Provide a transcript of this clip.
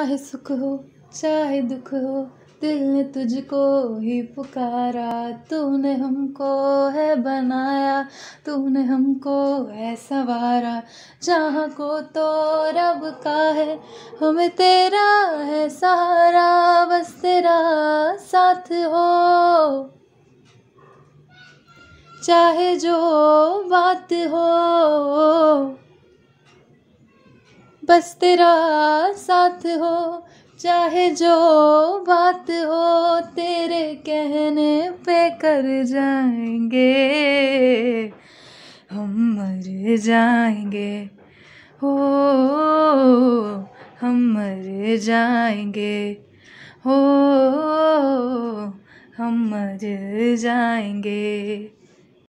चाहे सुख हो, चाहे दुख हो, दिल ने तुझको ही पुकारा। तूने हमको है बनाया, तूने हमको है संवारा। जहाँ को तो रब का है, हमें तेरा है सहारा। बस तेरा साथ हो। चाहे जो बात हो। बस तेरा साथ हो, चाहे जो बात हो, तेरे कहने पे कर जाएँगे। हम मर जाएँगे, हो, हम मर जाएँगे, हो, हम मर जाएँगे।